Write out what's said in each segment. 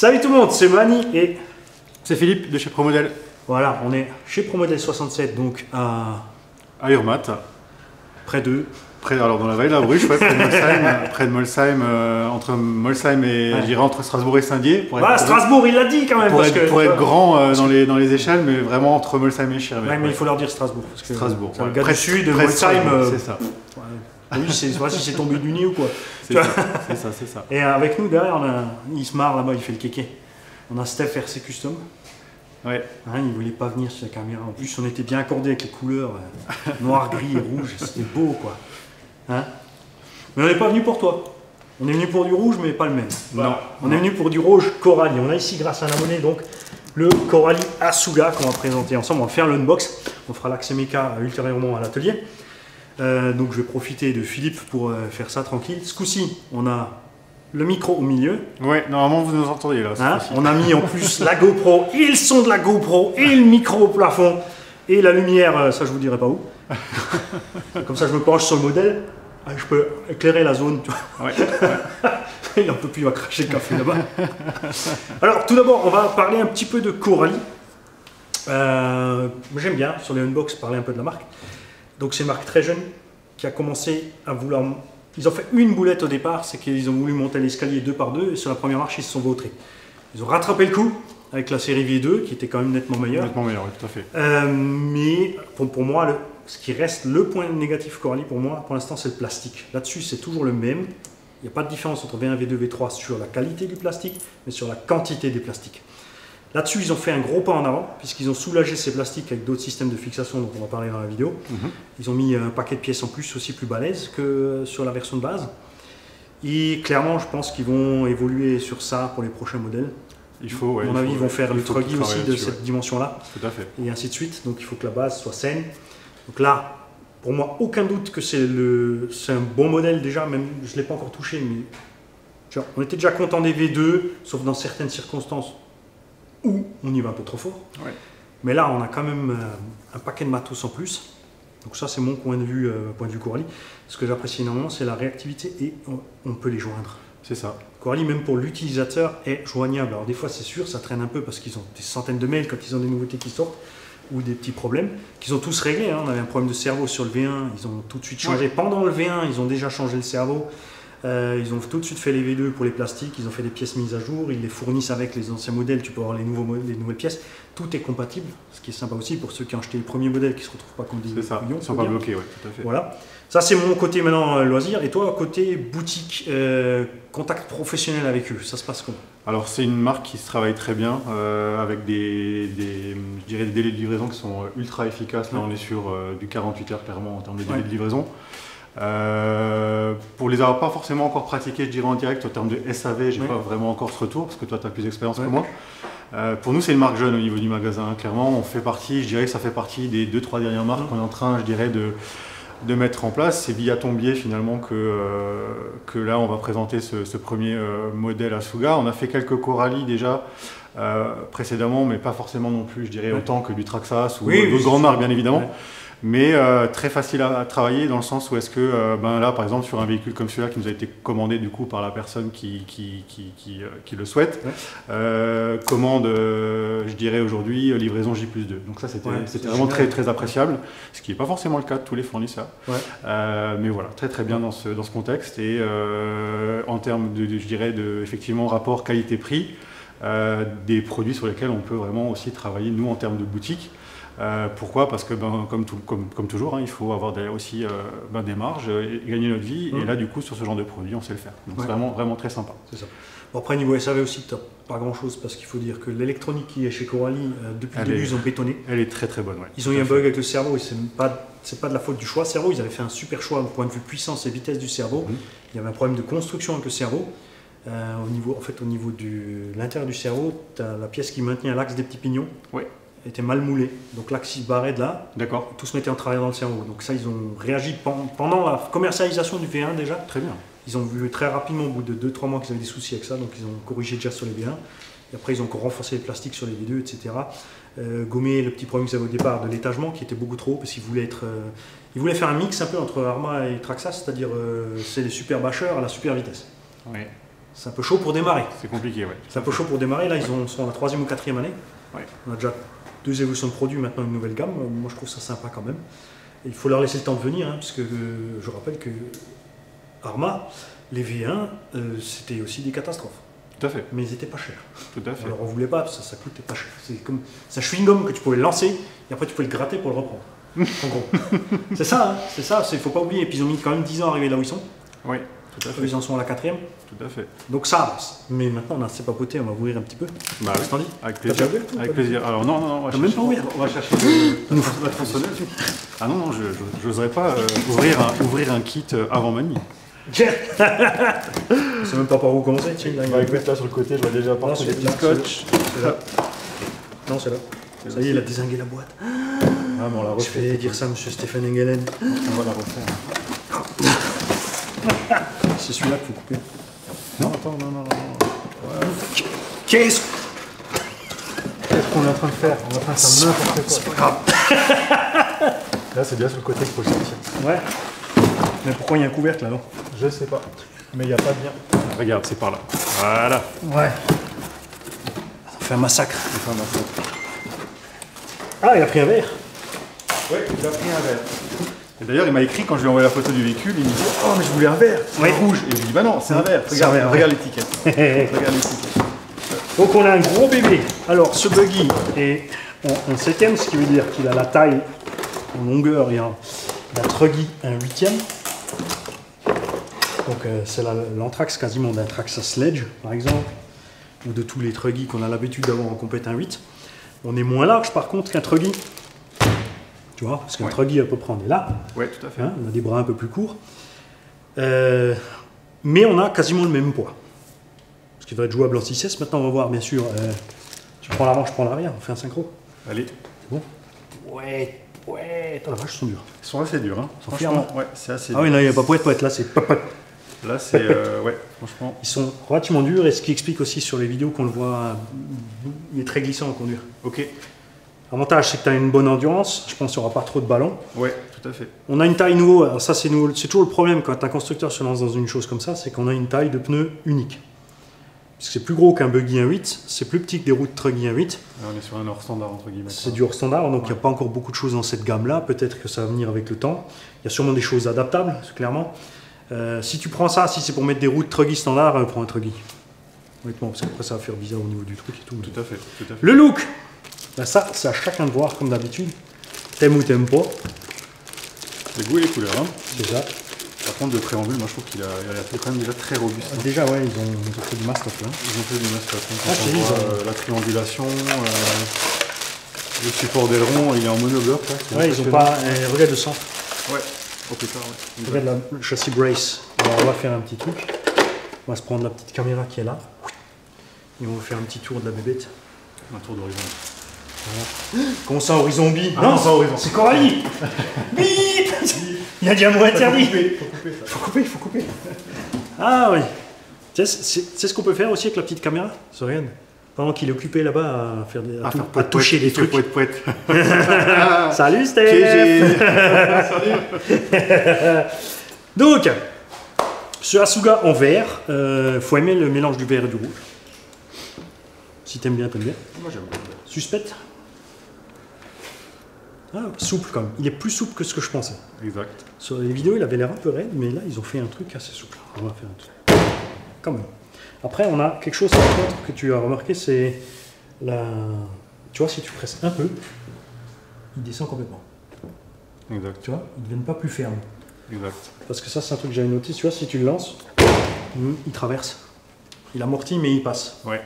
Salut tout le monde, c'est Mani et C'est Philippe de chez Promodel voilà, on est chez Promodel 67, donc à à Urmat. près de. Près, alors dans la vallée de la Bruche, ouais, près de Molsheim, près de Molsheim, euh, entre Molsheim et Ouais. je dirais entre Strasbourg et Saint-Dié. Pour être, Voilà, Strasbourg, il l'a dit quand même. pour parce être- que, pour être Ouais, grand euh, dans, les, dans les échelles, mais vraiment entre Molsheim et Schirmer. mais il faut leur dire Strasbourg. Parce que Strasbourg. le ouais. gars Près- du sud, Molsheim. Euh, C'est ça. Ouais. Oui, c'est si c'est tombé du nid ou quoi. C'est ça, c'est ça. Et avec nous derrière, on a, il se marre là-bas, il fait le kéké. On a Steph RC Custom. Ouais. Hein, il voulait pas venir sur la caméra. En plus, on était bien accordé avec les couleurs euh, noir, gris et rouge. C'était beau, quoi. Hein mais on n'est pas venu pour toi. On est venu pour du rouge, mais pas le même. Non. On est venu pour du rouge Coralie. On a ici, grâce à un abonné, donc le Coralie Asuga qu'on va présenter ensemble. On va faire l'unbox. On fera l'accès méca euh, ultérieurement à l'atelier. Euh, donc je vais profiter de Philippe pour euh, faire ça tranquille. Ce coup-ci, on a le micro au milieu. Ouais, normalement vous nous entendez là. Hein on a mis en plus la GoPro et le son de la GoPro et le micro au plafond et la lumière, euh, ça je vous dirai pas où. Comme ça je me penche sur le modèle, ah, je peux éclairer la zone. tu vois. Ouais. il en peut plus, il va cracher le café là-bas. Alors tout d'abord, on va parler un petit peu de Coralie. Euh, J'aime bien sur les unbox parler un peu de la marque. Donc c'est une marque très jeune qui a commencé à vouloir. Ils ont fait une boulette au départ, c'est qu'ils ont voulu monter l'escalier deux par deux et sur la première marche ils se sont vautrés. Ils ont rattrapé le coup avec la série V2 qui était quand même nettement meilleure. Nettement meilleur, oui, tout à fait. Euh, mais pour, pour moi, le- ce qui reste le point négatif Coralie pour moi, pour l'instant, c'est le plastique. Là-dessus, c'est toujours le même. Il n'y a pas de différence entre V1 V2, V3 sur la qualité du plastique, mais sur la quantité des plastiques. Là-dessus, ils ont fait un gros pas en avant, puisqu'ils ont soulagé ces plastiques avec d'autres systèmes de fixation dont on va parler dans la vidéo. Mhm. Ils ont mis un paquet de pièces en plus aussi plus balèze que sur la version de base. Et clairement, je pense qu'ils vont évoluer sur ça pour les prochains modèles. Il faut, ouais, à mon avis, ils vont faire le truggy aussi de cette dimension-là. Tout à fait. et ainsi de suite. Donc il faut que la base soit saine. Donc là, pour moi, aucun doute que c'est le, un bon modèle déjà, même je ne l'ai pas encore touché, mais on était déjà content des V2, sauf dans certaines circonstances où on y va un peu trop fort. Ouais. Mais là, on a quand même euh, un paquet de matos en plus. Donc ça, c'est mon point de vue, euh, point de vue Coralie. Ce que j'apprécie énormément, c'est la réactivité et on, on peut les joindre. C'est ça. Coralie, même pour l'utilisateur, est joignable. Alors des fois, c'est sûr, ça traîne un peu parce qu'ils ont des centaines de mails quand ils ont des nouveautés qui sortent ou des petits problèmes qu'ils ont tous réglés. hein. On avait un problème de cerveau sur le V1, ils ont tout de suite changé. Pendant le V1, ils ont déjà changé le cerveau. Euh, ils ont tout de suite fait les V2 pour les plastiques, ils ont fait des pièces mises à jour, ils les fournissent avec les anciens modèles, tu peux avoir les, nouveaux, les nouvelles pièces. Tout est compatible, ce qui est sympa aussi pour ceux qui ont acheté le premier modèle qui ne se retrouvent pas comme des C'est ça. Ils sont pas bloqués, ouais, tout à fait. Voilà. Ça, c'est mon côté maintenant euh, loisir. Et toi, côté boutique, euh, contact professionnel avec eux, ça se passe comment? Alors c'est une marque qui se travaille très bien euh, avec des, des- je dirais des délais de livraison qui sont ultra efficaces. Là Ouais. on est sur du 48 heures clairement en termes de délai Ouais. de livraison. Euh, pour les avoir pas forcément encore pratiqués, je dirais en direct en termes de SAV, j'ai Ouais. pas vraiment encore ce retour parce que toi tu as plus d'expérience que moi. Euh, pour nous c'est une marque jeune au niveau du magasin. Clairement on fait partie, je dirais que ça fait partie des deux trois dernières marques Mhm. qu'on est en train, je dirais de de mettre en place. C'est via ton biais finalement que, euh, que là on va présenter ce, ce premier modèle Asuga. On a fait quelques Coralie déjà précédemment, mais pas forcément non plus, je dirais, autant que du Traxas ou Oui, oui, d'autres grandes marques bien évidemment. Mais euh, très facile à, à travailler dans le sens où est-ce que euh, ben là par exemple sur un véhicule comme celui-là qui nous a été commandé du coup par la personne qui, qui, qui, qui, euh, qui le souhaite, Ouais. commande je dirais aujourd'hui livraison J plus 2. Donc ça c'était Ouais, vraiment génial. très très appréciable, ce qui n'est pas forcément le cas de tous les fournisseurs. Ouais. Mais voilà, très très bien dans ce, dans ce contexte. Et en termes de, de- je dirais, de effectivement rapport qualité-prix, des produits sur lesquels on peut vraiment aussi travailler, nous, en termes de boutique. Euh, pourquoi? Parce que, ben, comme, tout- comme, comme toujours, hein, il faut avoir des- aussi euh, ben, des marges et gagner notre vie. Et là, du coup, sur ce genre de produit, on sait le faire. Donc, Ouais. c'est vraiment, vraiment très sympa. C'est ça. Bon, après, niveau SAV aussi, tu pas grand-chose parce qu'il faut dire que l'électronique qui est chez Coralie, euh, depuis le début, ils ont bétonné. Elle est très très bonne. ouais. Ils ont eu un bug avec le cerveau et c'est pas, c'est pas de la faute du choix cerveau. Ils avaient fait un super choix au point de vue puissance et vitesse du cerveau. Mhm. Il y avait un problème de construction avec le cerveau. Euh, au niveau, en fait, au niveau de l'intérieur du cerveau, tu as la pièce qui maintient l'axe des petits pignons. Ouais. Était mal moulée. Donc se barrait de là, D'accord, tout se mettait en travers dans le cerveau. Donc ça, ils ont réagi pen- pendant la commercialisation du V1 déjà. très bien. Ils ont vu très rapidement, au bout de 2-3 mois, qu'ils avaient des soucis avec ça, donc ils ont corrigé déjà sur les V1. Et après, ils ont encore renforcé les plastiques sur les V2, etc. Euh, gommé le petit problème qu'ils avaient au départ de l'étagement, qui était beaucoup trop, parce qu'ils voulaient, être, euh, ils voulaient faire un mix un peu entre Arma et Traxxas, c'est-à-dire euh, c'est les super bâcheurs à la super vitesse. Oui. c'est un peu chaud pour démarrer. C'est compliqué, ouais. C'est un peu chaud pour démarrer. Là, ils ont- sont en la troisième ou quatrième année. Ouais. On a déjà deux évolutions de produits, maintenant une nouvelle gamme. Euh, Moi, je trouve ça sympa quand même. Et il faut leur laisser le temps de venir, hein, parce que euh, je rappelle que Arma, les V1, euh, c'était aussi des catastrophes. Tout à fait, Mais ils n'étaient pas chers. tout à fait. Alors on voulait pas, parce que ça coûtait pas cher. C'est comme un chewing-gum que tu pouvais lancer, et après tu pouvais le gratter pour le reprendre. En gros. c'est ça, hein, c'est ça, il faut pas oublier. Et puis ils ont mis quand même 10 ans à arriver là où ils sont. Oui, tout à fait, Ils en sont à la quatrième. tout à fait. Donc ça avance. Mais maintenant on a assez papoté, on va ouvrir un petit peu. Bah Qu'est-ce que t'en dis Avec plaisir. ouvert, Avec plaisir. Alors non, non, non, on va T'as même chercher, pas ouvert on va chercher le- la, la tronçonneuse. Ah non, non, je n'oserais pas euh, ouvrir, un, ouvrir un kit euh, avant manie. Tiens Je sais même pas par où commencer. Tiens, là, Bah écoute, là sur le côté, je vois déjà Non, partir c'est des là, petits scotch. C'est là. Non, c'est là. Ça y est, il a désingué la boîte. Ah, mais on la Je vais dire ça à monsieur Stéphane Engelen. On va la refaire. C'est celui-là qu'il faut couper. Non, attends, non, non, non. non. Qu'est-ce Qu'est-ce qu'on est en train de faire? On est en train de faire n'importe quoi. C'est pas grave. Là, c'est bien sur le côté qu'il faut le sortir. Ouais. Mais pourquoi il y a un couvercle là, non Je sais pas. Mais il n'y a pas de bien. Regarde, c'est par là. Voilà. Ouais. Ça fait un massacre. C'est pas ma faute. Ah, il a pris un verre. Ouais, il a pris un verre. Et d'ailleurs, il m'a écrit quand je lui ai envoyé la photo du véhicule, il me dit Oh, mais je voulais un verre, c'est rouge. Et je lui dis Bah non, c'est un verre. Regarde, un verre, regarde l'étiquette. regarde l'étiquette. Donc on a un gros bébé. Alors ce buggy est en, en septième, ce qui veut dire qu'il a la taille en longueur et en la truggy un huitième. Donc euh, c'est la- l'anthrax quasiment d'un Traxa Sledge par exemple, ou de tous les truggy qu'on a l'habitude d'avoir en compète un 8. On est moins large par contre qu'un truggy. Tu vois, parce qu'un Ouais. truggy à peu près on est là. Ouais, tout à fait. Hein, on a des bras un peu plus courts. Euh, mais on a quasiment le même poids. Ce qui devrait être jouable en 6S. Maintenant, on va voir, bien sûr. euh, tu prends l'avant, je prends l'arrière. On fait un synchro. Allez. Ouais, ouais. Attends, la vache, ils sont durs. Ils sont assez durs, hein. sont Franchement, ouais, c'est assez Ah oui, là, il n'y a pas poète, poète. Là, c'est. Là, c'est. euh, ouais, franchement. Ils sont relativement durs. Et ce qui explique aussi sur les vidéos qu'on le voit, il est très glissant à conduire. Ok. L'avantage, c'est que tu as une bonne endurance. Je pense qu'il n'y aura pas trop de ballons. Ouais, tout à fait. On a une taille nouveau, alors ça c'est nouveau, c'est toujours le problème quand un constructeur se lance dans une chose comme ça, c'est qu'on a une taille de pneu unique. Puisque c'est plus gros qu'un buggy 1.8, c'est plus petit que des routes truggy 1.8, Là, on est sur un hors standard, entre guillemets. c'est du hors standard, donc il n'y a pas encore beaucoup de choses dans cette gamme-là, peut-être que ça va venir avec le temps. Il y a sûrement des choses adaptables, clairement. Euh, si tu prends ça, si c'est pour mettre des routes truggy standard, euh, prends un truggy. Honnêtement, parce qu'après ça va faire bizarre au niveau du truc et tout. Tout à fait, tout à fait. Le look Ben Ça, c'est à chacun de voir comme d'habitude. T'aimes ou t'aimes pas, Les goûts et les couleurs, hein. c'est ça. Par contre, de préambule, moi, je trouve qu'il a, il a quand même déjà très robuste. hein. Déjà, ouais, ils ont, ils ont fait du mastoc là. Ils ont fait du master. Ah, on voit euh, la triangulation, euh, le support d'aileron, il est en monobloc. Là, Ouais, ils ont pas. euh, regarde le centre, Ouais, au plus tard, ouais. regarde la- le châssis brace. Alors, on va faire un petit truc. On va se prendre la petite caméra qui est là. Et on va faire un petit tour de la bébête. Un tour d'horizon. Comment ça, Horizon B Ah non, c'est Horizon. c'est Coralie Bip Il y a dit un mot interdit Faut couper. Faut couper, faut couper. Ah oui. Tu sais, ce qu'on peut faire aussi avec la petite caméra regarde. Pendant qu'il est occupé là-bas à, faire des, à, Ah, tou- faire à poète, toucher des trucs. Poète, poète. Salut Steph Donc, ce Asuga en vert, euh, faut aimer le mélange du vert et du rouge. Si t'aimes bien, t'aimes bien. Moi, j'aime bien. Suspect? Ah, Souple quand même. Il est plus souple que ce que je pensais. Exact. Sur les vidéos, il avait l'air un peu raide, mais là, ils ont fait un truc assez souple. On va faire un truc. Quand même. Après, on a quelque chose que tu as remarqué, c'est la. Tu vois, si tu presses un peu, il descend complètement. Exact. Tu vois, ils ne deviennent pas plus fermes. Exact. Parce que ça, c'est un truc que j'avais noté. Tu vois, si tu le lances, il traverse. Il amortit, mais il passe. Ouais.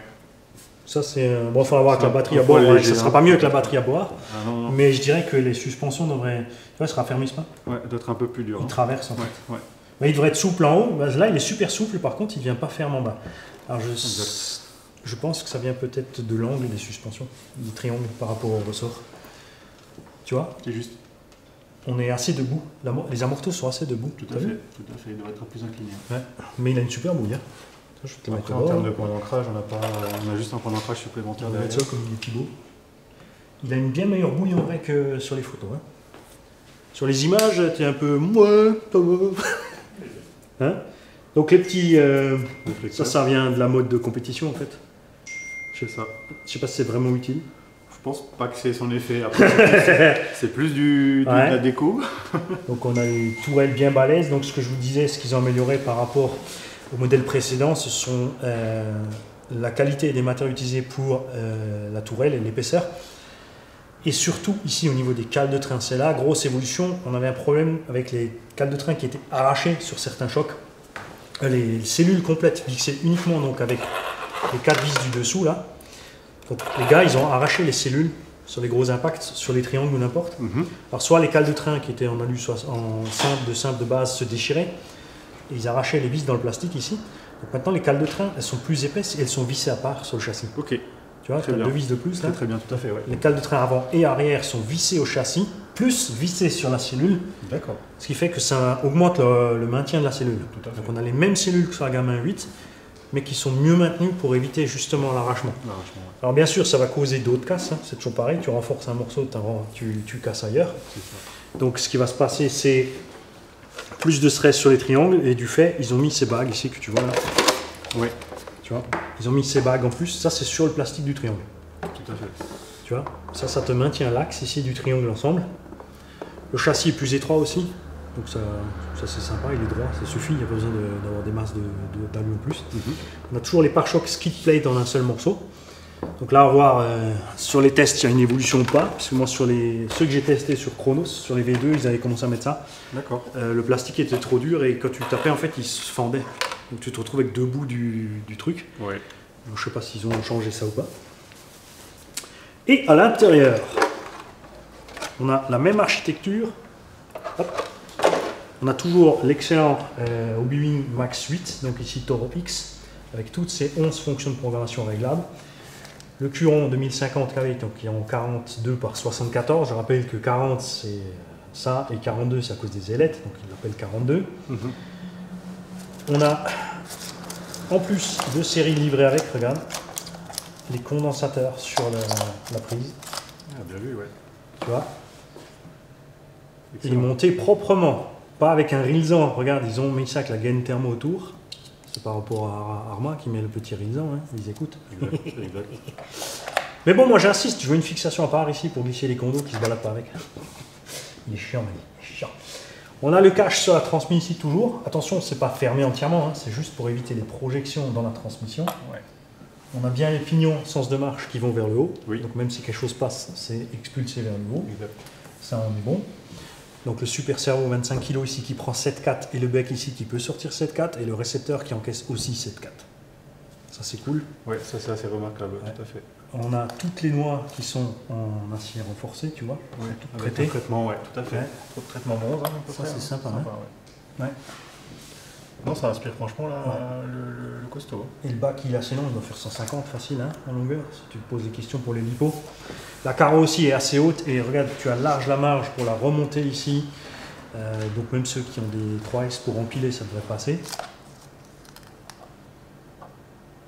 Ça, c'est. Bon, il faut avoir avec Ça, la batterie à boire. ouais, ça sera hein. pas mieux que la batterie à boire. Ah non, non. Mais je dirais que les suspensions devraient. Tu vois, se raffermissent pas. Ouais, d'être un peu plus dur. Il hein. traverse en fait. Ouais, ouais. Mais il devrait être souple en haut. Bah, là, il est super souple. Par contre, il vient pas ferme en bas. Alors, je, Exact. je pense que ça vient peut-être de l'angle des suspensions, du triangle par rapport au ressort. Tu vois, C'est juste. on est assez debout. Les amortos sont assez debout. Tout à fait. Tout à fait. Il devrait être plus incliné. Mais il a une super bouille. hein. Je vais te Après, en termes de point d'ancrage, on a pas, on a juste un point d'ancrage supplémentaire On derrière. ça comme il est. Il a une bien meilleure bouille en vrai que sur les photos. hein. Sur les images, t'es un peu moins, pas. Hein? Donc les petits, euh, ça, ça vient de la mode de compétition en fait. C'est ça. Je sais pas si c'est vraiment utile. Je pense pas que c'est son effet. Après, c'est plus- c'est plus du, du- Ouais. de la déco. Donc on a les tourelles bien balèzes. Donc ce que je vous disais, ce qu'ils ont amélioré par rapport au modèle précédent, ce sont euh, la qualité des matériaux utilisés pour euh, la tourelle et l'épaisseur. Et surtout ici au niveau des cales de train, c'est là, grosse évolution. On avait un problème avec les cales de train qui étaient arrachées sur certains chocs. Les cellules complètes fixées uniquement donc avec les quatre vis du dessous là. Donc les gars, ils ont arraché les cellules sur les gros impacts, sur les triangles ou n'importe. Mhm. Alors soit les cales de train qui étaient en alu soit en simple de simple de base se déchiraient ils arrachaient les vis dans le plastique ici. Donc maintenant les cales de train elles sont plus épaisses et elles sont vissées à part sur le châssis. Ok, Tu vois, tu as bien. deux vis de plus là. très très bien, tout à fait, ouais. Les cales de train avant et arrière sont vissées au châssis, plus vissées sur la cellule, D'accord. ce qui fait que ça augmente le, le maintien de la cellule. Tout à fait. Donc on a les mêmes cellules que sur la gamme 1.8, mais qui sont mieux maintenues pour éviter justement l'arrachement. Ouais. Alors bien sûr, ça va causer d'autres casses, hein, c'est toujours pareil, tu renforces un morceau, tu, tu casses ailleurs. Donc ce qui va se passer, c'est plus de stress sur les triangles et du fait, ils ont mis ces bagues ici que tu vois là. Ouais, Tu vois, ils ont mis ces bagues en plus. Ça, c'est sur le plastique du triangle. tout à fait. Tu vois, ça, ça te maintient l'axe ici du triangle ensemble. Le châssis est plus étroit aussi. Donc ça, ça c'est sympa, il est droit, ça suffit, il n'y a pas besoin de- d'avoir des masses de, de, en plus. Mhm. On a toujours les pare-chocs skid plate en un seul morceau. Donc là, on va voir euh, sur les tests, il y a une évolution ou pas. Parce que moi, sur les, ceux que j'ai testés sur Chronos, sur les V2, ils avaient commencé à mettre ça. D'accord. Euh, le plastique était trop dur et quand tu le tapais, en fait, il se fendait. Donc tu te retrouves avec deux bouts du, du truc. Ouais. Donc, je sais pas s'ils ont changé ça ou pas. Et à l'intérieur, on a la même architecture. Hop. On a toujours l'excellent euh, Obi-Wan Max 8, donc ici Toro X, avec toutes ces 11 fonctions de programmation réglables. Le Curon 2050 kV, donc qui est en 42 par 74. Je rappelle que 40 c'est ça et 42 c'est à cause des ailettes, donc il l'appelle 42. Mhm. On a en plus deux séries livrées avec, regarde, les condensateurs sur la, la prise, Ah, bien vu, ouais. tu vois? Il est monté proprement, pas avec un rilzan. Regarde, ils ont mis ça avec la gaine thermo autour. C'est par rapport à Arma qui met le petit rilzan, hein, ils écoutent. Exact, exact. Mais bon, moi j'insiste, je veux une fixation à part ici pour glisser les condos qui se baladent pas avec. Il est chiant, il est chiant. On a le cache sur la transmission ici toujours. Attention, c'est pas fermé entièrement, hein, c'est juste pour éviter les projections dans la transmission. Ouais. On a bien les pignons sens de marche qui vont vers le haut. Oui. Donc même si quelque chose passe, c'est expulsé vers le haut. Exact. Ça, on est bon. Donc le super cerveau 25 kg ici qui prend 7,4 et le bec ici qui peut sortir 7,4 et le récepteur qui encaisse aussi 7,4. Ça c'est cool. Ouais, ça c'est assez remarquable, Ouais. tout à fait. On a toutes les noix qui sont en acier renforcé, tu vois. Ouais, toutes avec traitées. traitement, ouais, tout à fait. Ouais. Trop de traitement bronze, hein, Ça, c'est hein. sympa, ouais. Non, ça inspire franchement là, Ouais. le, le- le costaud. Et le bac il est assez long, il doit faire 150 facile hein, en longueur, si tu te poses des questions pour les lipos. La carreau aussi est assez haute et regarde, tu as large la marge pour la remonter ici. Euh, donc même ceux qui ont des 3S pour empiler, ça devrait passer.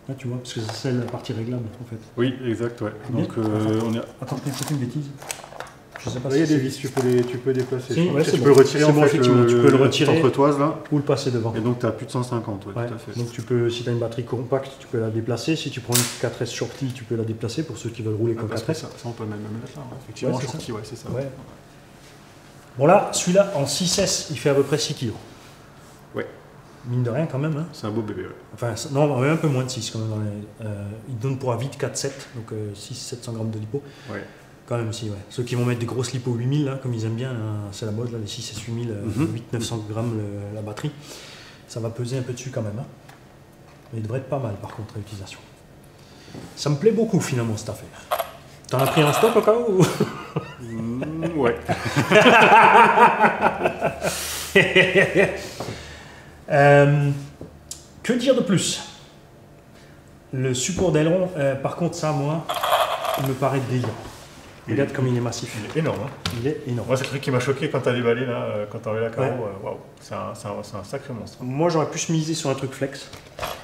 Là tu vois, parce que c'est la partie réglable en fait. Oui, exact, ouais. Donc euh, on est. Attends, je une bêtise. Je sais pas Là, il y a des vis, tu peux les, tu peux déplacer. Si, ouais, tu bon. peux le retirer en bon, fait, effectivement, tu peux le retirer. entre toises là. Ou le passer devant. Et donc tu as plus de 150, ouais, Ouais. tout à fait. Donc tu peux, si tu as une batterie compacte, tu peux la déplacer. Si tu prends une 4S Shorty, tu peux la déplacer pour ceux qui veulent rouler Ah, comme parce que 4S. ça, ça, on peut même le mettre là, ouais. effectivement. Ouais, c'est shorty, ouais, c'est ça. Ouais. Bon là, celui-là en 6S, il fait à peu près 6 kg. Ouais. Mine de rien quand même. Hein. C'est un beau bébé, ouais. Enfin, non, un peu moins de 6 quand même. Dans les, euh, il donne pour un vide 4-7, donc 6-700 grammes de lipo. Ouais. Quand même, si, ouais. Ceux qui vont mettre des grosses lipo 8000, là, comme ils aiment bien, hein, c'est la mode, là, les 6 S 8000, euh, Mhm. 8-900 grammes le- la batterie. Ça va peser un peu dessus quand même. hein. Mais il devrait être pas mal par contre à l'utilisation. Ça me plaît beaucoup finalement cette affaire. T'en as pris en stock au cas où Mm, ouais. Euh, que dire de plus? Le support d'aileron, euh, par contre, ça, moi, il me paraît délire. Regarde comme il est massif. Il est énorme. Hein. Il est énorme. Moi, c'est le truc qui m'a choqué quand t'as déballé là, euh, quand t'as enlevé la carreau. Euh, Waouh, c'est un, sacré monstre. Moi, j'aurais plus misé sur un truc flex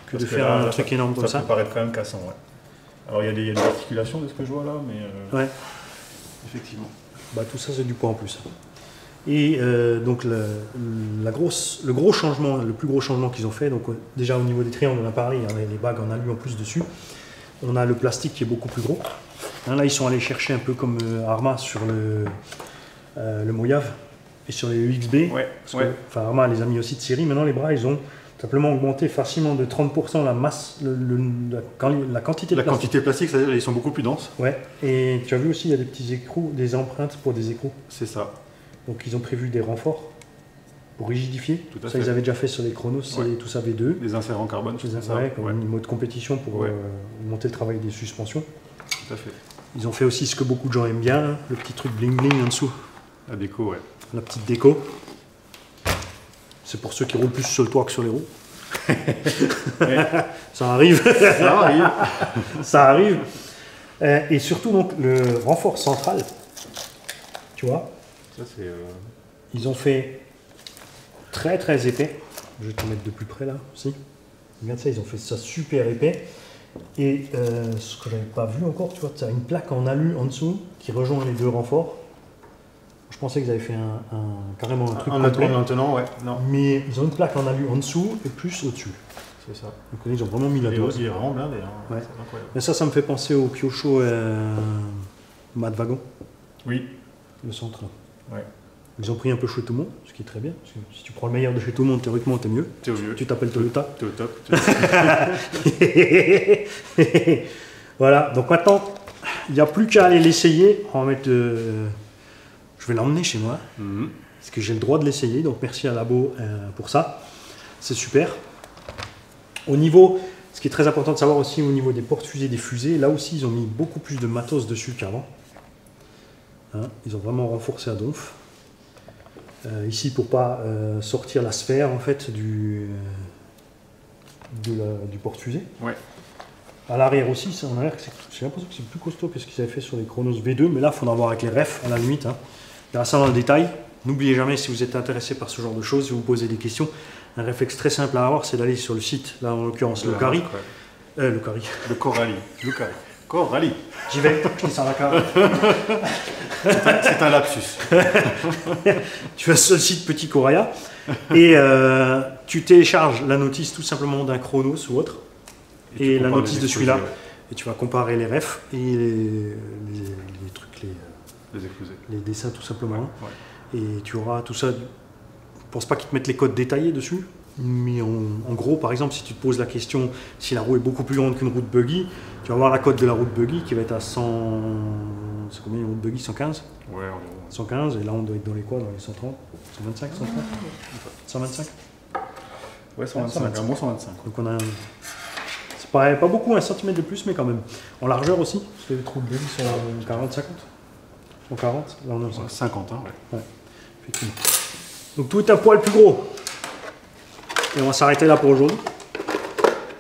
que Parce de que faire là, un là, truc énorme comme Ça ça. peut paraître quand même cassant, ouais. Alors, il y, a des- il y a des articulations de ce que je vois là, mais euh, Ouais. effectivement. Bah, tout ça, c'est du poids en plus. Et euh, donc le, la grosse, le gros changement, le plus gros changement qu'ils ont fait, donc déjà au niveau des triangles, on en a parlé, il y a les bagues en alu en plus dessus. On a le plastique qui est beaucoup plus gros. Hein, là, ils sont allés chercher un peu comme euh, Arma sur le, euh, le Mojave et sur les UXB. Ouais, Parce ouais. que, Arma les a mis aussi de série. Maintenant, les bras, ils ont simplement augmenté facilement de 30% la masse, le- le- la, quan- la quantité de La plastique. quantité plastique, c'est-à-dire ils sont beaucoup plus denses. Ouais. Et tu as vu aussi, il y a des petits écrous, des empreintes pour des écrous. C'est ça. Donc, ils ont prévu des renforts pour rigidifier. Tout à ça, fait. ils avaient déjà fait sur les chronos, c'est Ouais. tout ça V2. Des inserts en carbone, avaient ça. ouais, comme Ouais, mode compétition pour euh, monter le travail des suspensions. tout à fait. Ils ont fait aussi ce que beaucoup de gens aiment bien, hein, le petit truc bling bling en dessous, La déco, ouais. la petite déco. C'est pour ceux qui roulent plus sur le toit que sur les roues. ça arrive, Ça arrive. ça arrive. Euh, et surtout donc le renfort central, tu vois, Ça, c'est. euh, ils ont fait très très épais. Je vais te mettre de plus près là aussi. Regarde ça, ils ont fait ça super épais. Et euh, ce que j'avais pas vu encore, tu vois, tu as une plaque en alu en dessous qui rejoint les deux renforts. Je pensais qu'ils avaient fait un, un- carrément un truc complet. attendant, maintenant, ouais. Non, Mais ils ont une plaque en alu en dessous et plus au-dessus. c'est ça. Donc ils ont vraiment mis la dose. il est vraiment blindé. Hein. Ouais. Mais ça, ça me fait penser au Kyosho euh, Mad Wagon, Oui. le centre. Ouais. Ils ont pris un peu chez tout le monde, ce qui est très bien. Parce que si tu prends le meilleur de chez tout le monde, théoriquement, t'es mieux. T'es au mieux. Tu t'appelles Toyota. T'es au top. voilà, donc maintenant, il n'y a plus qu'à aller l'essayer. On va mettre. euh, je vais l'emmener chez moi, Mhm. parce que j'ai le droit de l'essayer. Donc merci à Labo euh, pour ça. C'est super. Au niveau, ce qui est très important de savoir aussi au niveau des portes-fusées des fusées, là aussi ils ont mis beaucoup plus de matos dessus qu'avant. Hein, ils ont vraiment renforcé à donf. Euh, ici pour pas euh, sortir la sphère en fait du, de la- du porte-fusée. Ouais. À l'arrière aussi, ça, on a l'air que c'est- j'ai l'impression que c'est plus costaud que ce qu'ils avaient fait sur les Chronos V2, mais là il faudra voir avec les refs à la limite. Hein. Il y aura ça dans le détail. N'oubliez jamais si vous êtes intéressé par ce genre de choses, si vous posez des questions, un réflexe très simple à avoir, c'est d'aller sur le site, là en l'occurrence le Cari, Ouais. euh, le Cari. Le Coralie. Le. Coralie. J'y vais, je la carte. C'est un lapsus. tu le site Petit Coraya et euh, tu télécharges la notice tout simplement d'un Chronos ou autre Et la notice de celui-là. et tu vas comparer les refs et les, les- les trucs, les. Les exposés. les dessins tout simplement. Ouais. Et tu auras tout ça. Je pense pas qu'ils te mettent les codes détaillés dessus? Mais en, en gros, par exemple, si tu te poses la question si la roue est beaucoup plus grande qu'une route buggy, tu vas voir la cote de la route buggy qui va être à 100. C'est combien une route buggy? 115 Ouais, environ. 115 et là on doit être dans les quoi? Dans les 130 125 130 125 Ouais, 125. 125. Un bon 125. Donc on a. un- C'est pas, pas beaucoup, un centimètre de plus, mais quand même. En largeur aussi, parce que les trous de buggy sont 40, 50 sont 40, là on est en 50. 50, hein, ouais. Effectivement. Donc tout est un poil plus gros. Et on va s'arrêter là pour aujourd'hui.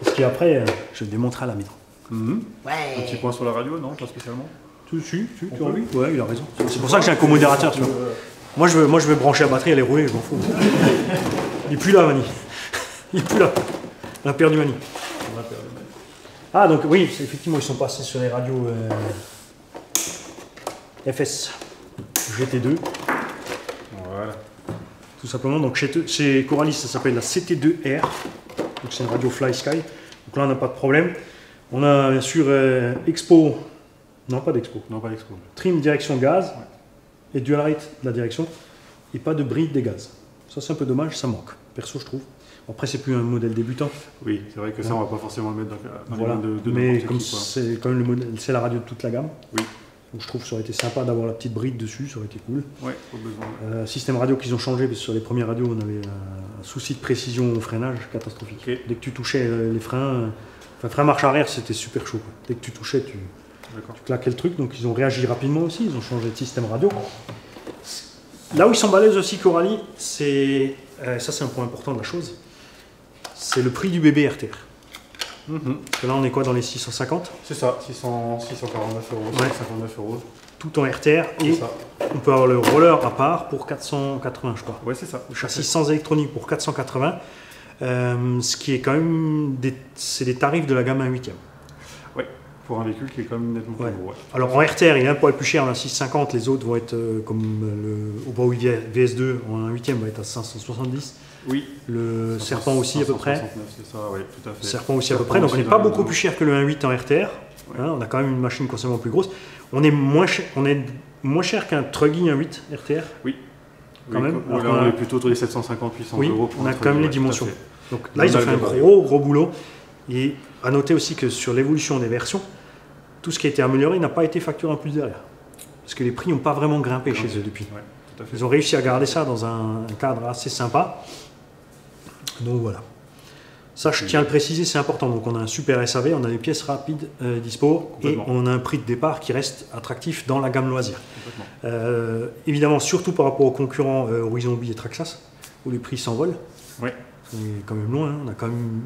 Parce qu'après, euh, je vais le démontrer à la maison. Mhm. Un petit point sur la radio, non Pas spécialement Tu, tu, tu, On tu as envie Ouais, il a raison. C'est pour ça que j'ai un co-modérateur, tu vois. Moi je, veux, moi je vais brancher la batterie, elle est roulée, je m'en fous. Il est plus là, Mani. Il est plus là. On a perdu Mani. Ah, donc oui, effectivement, ils sont passés sur les radios euh, FS GT2, Voilà. Tout simplement. Donc chez, chez Coralis, ça s'appelle la CT2R. Donc c'est une radio Fly Sky. Donc là, on n'a pas de problème. On a bien sûr euh, Expo. Non, pas d'Expo. Non, pas l'expo. trim direction gaz et dual rate de la direction et pas de bride des gaz. Ça c'est un peu dommage, ça manque, perso je trouve. Après c'est plus un modèle débutant, Oui, c'est vrai que ça, on va pas forcément le mettre dans, dans voilà. de, de mais comme c'est quand même le modèle, c'est la radio de toute la gamme. Oui. Donc je trouve que ça aurait été sympa d'avoir la petite bride dessus, ça aurait été cool. Ouais, au besoin. Euh, système radio qu'ils ont changé, parce que sur les premières radios on avait un souci de précision au freinage catastrophique. Dès que tu touchais euh, les freins, euh, enfin frein marche arrière c'était super chaud. quoi. Dès que tu touchais tu, claquais le truc, donc ils ont réagi rapidement aussi, ils ont changé de système radio. Là où ils sont balèzes aussi Coralie, c'est, euh, ça c'est un point important de la chose, c'est le prix du bébé RTR. Mhm. Parce que là on est quoi dans les 650, C'est ça, 600, 649 euros, Ouais. 659 euros. tout en RTR, et ça. on peut avoir le roller à part pour 480 je crois. Ouais, c'est ça. Le châssis sans électronique pour 480, euh, ce qui est quand même des, c'est des tarifs de la gamme 1 8 Faut Pour un véhicule qui est quand même nettement Ouais. plus gros. ouais. Alors en RTR, il est un poil plus cher, en a 650, les autres vont être euh, comme le Obaoui VS2 en 1 8 va être à 570. Oui. Le Serpent aussi à peu près. 569, c'est ça, oui, tout à fait. Serpent aussi à peu près, donc on n'est pas beaucoup plus cher que le 1.8 en RTR. hein, on a quand même une machine considérablement plus grosse. On est moins cher, on est moins cher qu'un Truggy 1.8 RTR. Oui. Quand Oui, même, comme- alors là, on a- est plutôt autour des 750-800 Oui, euros. pour on a quand même les dimensions. Donc là, ils ont fait un gros gros boulot. Et à noter aussi que sur l'évolution des versions, tout ce qui a été amélioré n'a pas été facturé en plus derrière. Parce que les prix n'ont pas vraiment grimpé chez eux depuis. Ouais, tout à fait. Ils ont réussi à garder ça dans un cadre assez sympa. Donc voilà. Ça, je tiens à le préciser, c'est important. Donc on a un super SAV, on a des pièces rapides euh, dispo et on a un prix de départ qui reste attractif dans la gamme loisir. Euh, évidemment, surtout par rapport aux concurrents euh, Horizon Hobby et Traxxas, où les prix s'envolent. Ouais. On est quand même loin, hein. on a quand même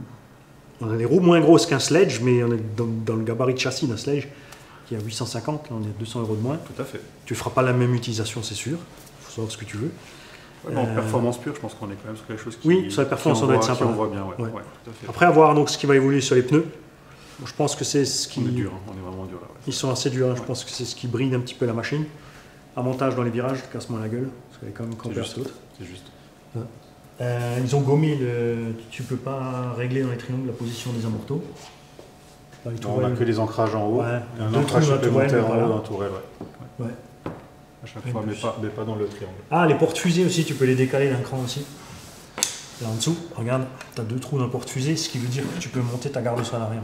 on a des roues moins grosses qu'un Sledge, mais on est dans, dans le gabarit de châssis d'un Sledge qui est à 850, là on est à 200 euros de moins. Tout à fait. Tu feras pas la même utilisation, c'est sûr. Il faut savoir ce que tu veux. Ouais, En Euh, performance pure, je pense qu'on est quand même sur quelque chose qui. Oui, sur la performance, on doit être sympa. Envoie bien, ouais. Après, à voir donc ce qui va évoluer sur les pneus. Bon, je pense que c'est ce qui. On est dur, hein, on est vraiment dur là. Ils sont assez durs, hein. je pense que c'est ce qui bride un petit peu la machine. À montage dans les virages, casse-moi la gueule, parce qu'elle est quand même. C'est juste. Euh, ils ont gommé le. Tu peux pas régler dans les triangles la position des. Dans les Non, on a tourelles. que des ancrages en haut. Ouais. et un Deux ancrage supplémentaire en haut dans la tourelle. Ouais. Ouais. À chaque fois, mais pas, mais pas dans le triangle. Ah, les portes fusées aussi, tu peux les décaler d'un cran aussi. Là en dessous, regarde, tu as deux trous dans porte fusée, ce qui veut dire que tu peux monter ta garde sur l'arrière.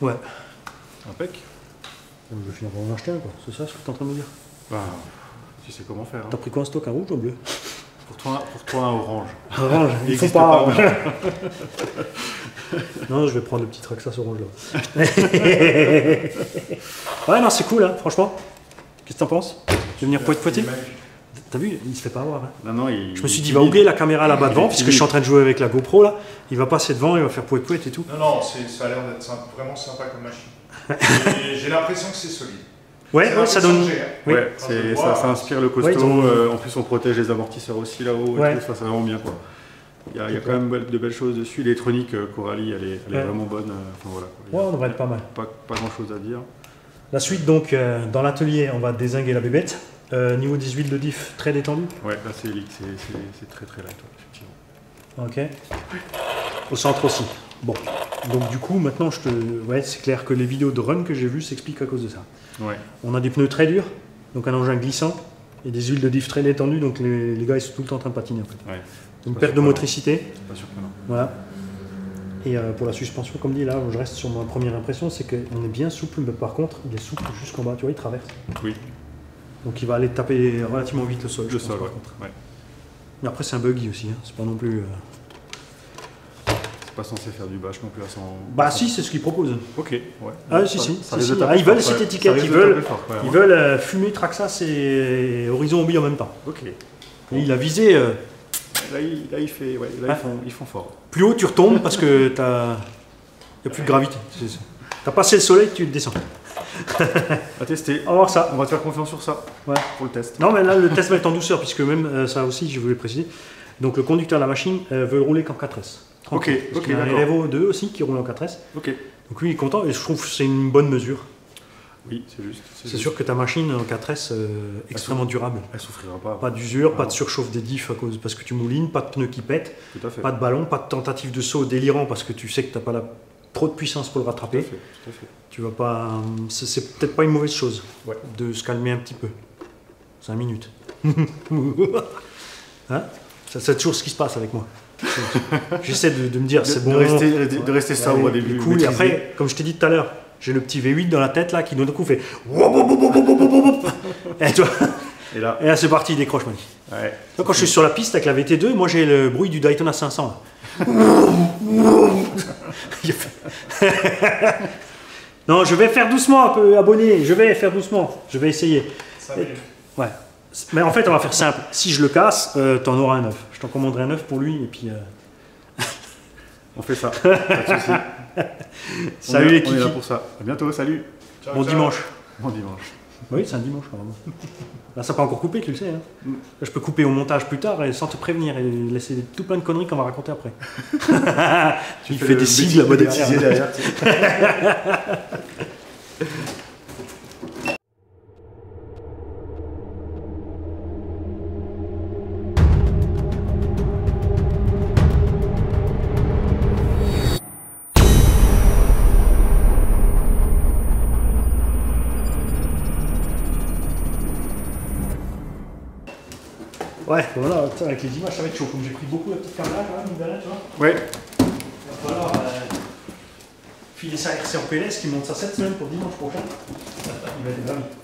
Ouais. Impec. Je vais finir par en acheter un, quoi. C'est ça ce que tu es en train de me dire? Bah, tu sais comment faire. hein. T'as pris quoi en stock, un rouge ou un bleu? Pour, toi, pour toi, un orange. Orange, Il faut pas. pas, non, je vais prendre le petit Traxxas orange là. ouais, non, c'est cool, hein, franchement. Qu'est-ce que t'en penses? Tu veux venir poète poêter T'as vu, il se fait pas avoir. hein. Non, non, il, Je me suis il dit, il va oublier la caméra là-bas devant, puisque je suis en train de jouer avec la GoPro là. Il va passer devant, il va faire poète poète et tout. Non, non, c'est- ça a l'air d'être vraiment sympa comme machine. J'ai l'impression que c'est solide. Ouais, ça donne. hein. Oui. Ouais, ça, ça inspire le costaud. Ouais, euh, en plus, on protège les amortisseurs aussi là-haut. Ouais. tout, Ça, c'est vraiment bien. Quoi. Il y a, il y a quand même de belles choses dessus. L'électronique, euh, Coralie, elle est, elle est Ouais. vraiment bonne. euh, Enfin, voilà, quoi. On devrait être pas mal. Pas, pas grand-chose à dire. La suite, donc, euh, dans l'atelier, on va désinguer la bébête. Euh, niveau 18 de diff, très détendu. Ouais, là, c'est c'est- c'est c'est très très light, ouais, effectivement. Ok. Au centre aussi. Bon. Donc, du coup, maintenant, je te. Ouais, c'est clair que les vidéos de run que j'ai vues s'expliquent à cause de ça. Ouais, On a des pneus très durs, donc un engin glissant, et des huiles de diff très détendues, donc les, les gars, ils sont tout le temps en train de patiner en fait. ouais, Une perte de motricité. pas surprenant. Voilà. Et euh, pour la suspension, comme dit là, je reste sur ma première impression, c'est qu'on est bien souple, mais par contre, il est souple jusqu'en bas, tu vois, il traverse. Oui, Donc il va aller taper relativement vite le sol. je le pense, sol, par ouais. contre. ouais. Mais après, c'est un buggy aussi, hein. c'est pas non plus. euh, Pas censé faire du bâche non plus à 100. Bah si, c'est ce qu'ils proposent. Ok, ouais. Ah, si, Ça- si, ça si, si. Ah, ils veulent cette étiquette, ils veulent- taper fort, ouais, Ils ouais. veulent euh, fumer Traxxas et Horizon Hobby en même temps. Ok. Et il a visé euh, Là, il, là, il fait, ouais, là ils, font, ils font fort. plus haut, tu retombes parce que t'as. Il n'y a plus de gravité. C'est- T'as passé le soleil, tu descends. À tester. On va voir ça. On va te faire confiance sur ça. Ouais. Pour le test. Non, mais là, le test va être en douceur, puisque même euh, ça aussi, je voulais préciser. Donc, le conducteur de la machine euh, veut rouler qu'en 4S. Ok, ok, y a un d'accord. Evo 2 aussi qui roule en 4S. Ok. Donc, lui, il est content et je trouve que c'est une bonne mesure. Oui, c'est juste. C'est sûr que ta machine en 4S euh, extrêmement durable. Elle souffrira pas. Pas d'usure, pas de surchauffe des diffs à cause, parce que tu moulines, pas de pneus qui pètent, Tout à fait. pas de ballon, pas de tentative de saut délirant parce que tu sais que tu n'as pas la- trop de puissance pour le Tout à rattraper. fait. Tout à fait. Tu vas pas. C'est peut-être pas une mauvaise chose Ouais. de se calmer un petit peu. 5 minutes. hein? Ça, c'est toujours ce qui se passe avec moi. J'essaie de, de me dire, De, c'est de bon. rester, de rester ça Ouais, au début. Cool. Et après, comme je t'ai dit tout à l'heure, j'ai le petit V8 dans la tête là qui d'un coup fait. Et, tu vois, Et là, et là c'est parti, il décroche, man. ouais. Donc, quand je suis sur la piste avec la VT2, moi j'ai le bruit du Daytona 500. là. Il fait- non, je vais faire doucement un peu, abonné. Je vais faire doucement. Je vais essayer. Ça. Ouais. Mais en fait, on va faire simple. Si je le casse, euh, t'en auras un neuf. Je t'en commanderai un neuf pour lui et puis. euh, On fait ça. Pas de. Salut les On est là pour ça. À bientôt. Salut. Ciao, Bon ciao. dimanche. Bon dimanche. Oui, c'est un dimanche, quand même. Là, ça peut encore couper, tu le sais. Hein. Là, je peux couper au montage plus tard et sans te prévenir et laisser tout plein de conneries qu'on va raconter après. Tu Il fais fait des sigles à bêtisier mode derrière. Ouais, voilà, putain, avec les images, ça va être chaud. Comme j'ai pris beaucoup la petite caméra, quand même, rien, tu vois. Ouais, Il va falloir euh, filer ça à RC en PLS qui monte ça cette semaine pour dimanche prochain. Il va être.